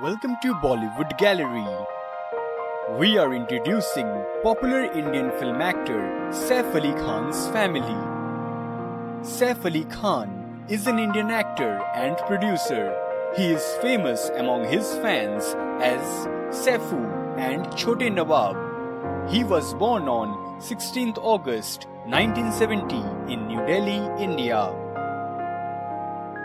Welcome to Bollywood Gallery. We are introducing popular Indian film actor Saif Ali Khan's family. Saif Ali Khan is an Indian actor and producer. He is famous among his fans as Saifu and Chote Nawab. He was born on 16th August 1970 in New Delhi, India.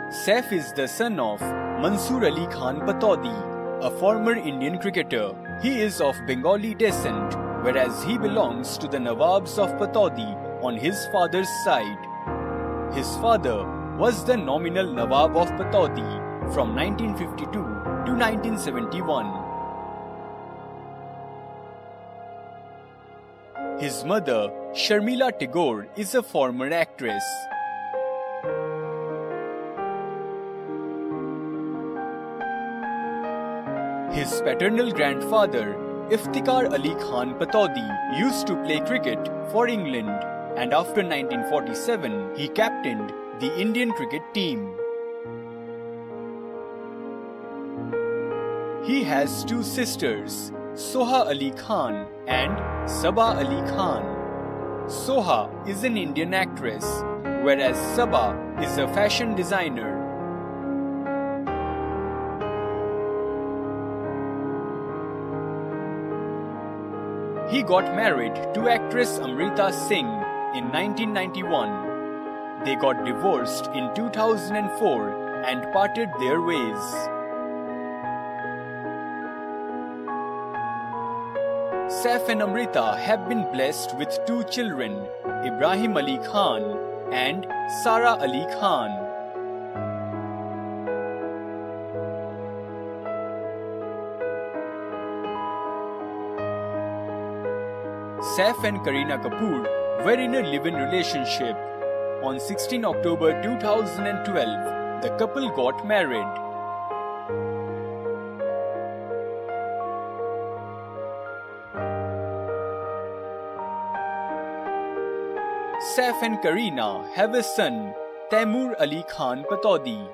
Saif is the son of Mansoor Ali Khan Pataudi, a former Indian cricketer. He is of Bengali descent, whereas he belongs to the Nawabs of Pataudi on his father's side. His father was the nominal Nawab of Pataudi from 1952 to 1971. His mother, Sharmila Tagore, is a former actress. His paternal grandfather, Iftikhar Ali Khan Pataudi, used to play cricket for England and after 1947 he captained the Indian cricket team. He has two sisters, Soha Ali Khan and Saba Ali Khan. Soha is an Indian actress, whereas Saba is a fashion designer. He got married to actress Amrita Singh in 1991. They got divorced in 2004 and parted their ways. Saif and Amrita have been blessed with two children, Ibrahim Ali Khan and Sara Ali Khan. Saif and Kareena Kapoor were in a live-in relationship. On 16 October 2012, the couple got married. Saif and Kareena have a son, Taimur Ali Khan Pataudi.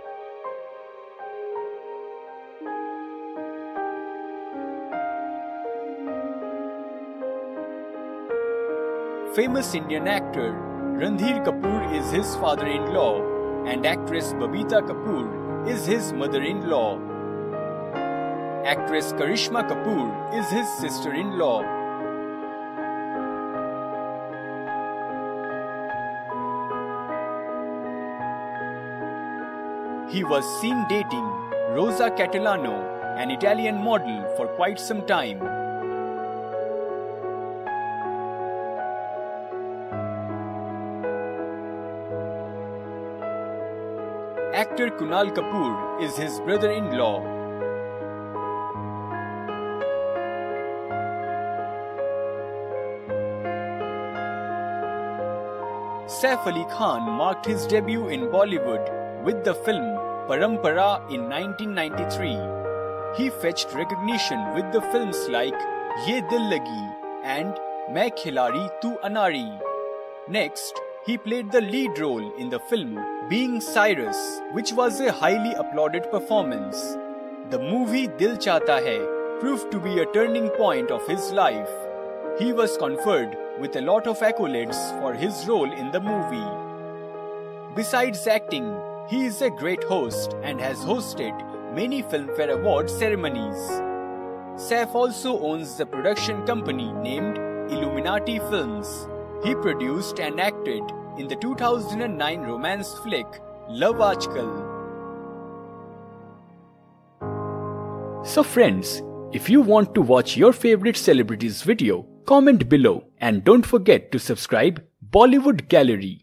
Famous Indian actor Randhir Kapoor is his father-in-law and actress Babita Kapoor is his mother-in-law. Actress Karishma Kapoor is his sister-in-law. He was seen dating Rosa Catalano, an Italian model, for quite some time. Actor Kunal Kapoor is his brother-in-law. Saif Ali Khan marked his debut in Bollywood with the film Parampara in 1993. He fetched recognition with the films like Ye Dil Lagi and Main Khilari Tu Anari. Next, he played the lead role in the film Being Cyrus, which was a highly applauded performance. The movie Dil Chahta Hai proved to be a turning point of his life. He was conferred with a lot of accolades for his role in the movie. Besides acting, he is a great host and has hosted many Filmfare Award ceremonies. Saif also owns the production company named Illuminati Films. He produced and acted in the 2009 romance flick Love Aajkal. So friends, if you want to watch your favorite celebrities video, comment below and don't forget to subscribe Bollywood Gallery.